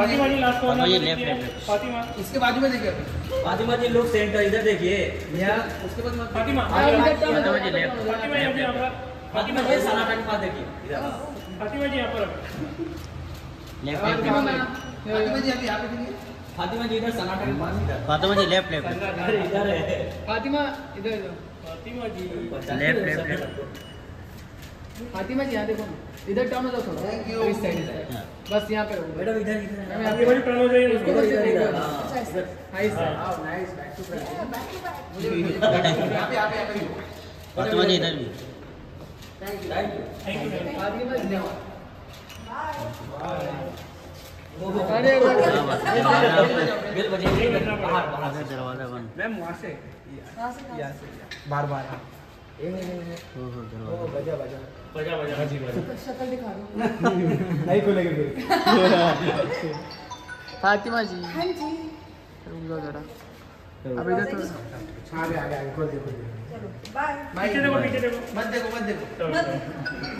फातिमा जी इसके बाजू में देखिए फातिमा जी लोग सेंटर इधर देखिए फातिमा जी यहाँ पर फातिमा जी यहाँ पे देखिए। फातिमा जी इधर सनातन के पास। इधर फातिमा जी लेफ़्ट लेफ़्ट अरे इधर है। फातिमा इधर इधर। Fatima ji left left left Fatima ji यहाँ देखो। इधर टर्न हो जाओ थोड़ा। Thank you. इस साइड इधर। बस यहाँ पे रहो मैडम इधर इधर। आपके बड़ी टर्न हो जाएगी उसको बस इधर, इधर इधर, इधर। हाँ, नाइस हाँ। आओ नाइस बैक टू बैक मुझे यहाँ पे यहाँ पे यहाँ पे फातिमा जी इधर भी। Thank you thank you Fatima धन्यवाद। अरे अरे बाहर बाहर दरवाज़ा बंद मैम वहाँ से यहाँ से बार बार हाँ हो हो दरवाज़ा बजा बजा बजा बजा शक्ल दिखा दो नहीं खुलेगा फिर फातिमा जी हाँ जी रुक जाओ जरा अब इधर तो आगे आगे आगे खोल दे खोल दे। पीछे देखो पीछे देखो। मत देखो मत देखो। चलो, चलो।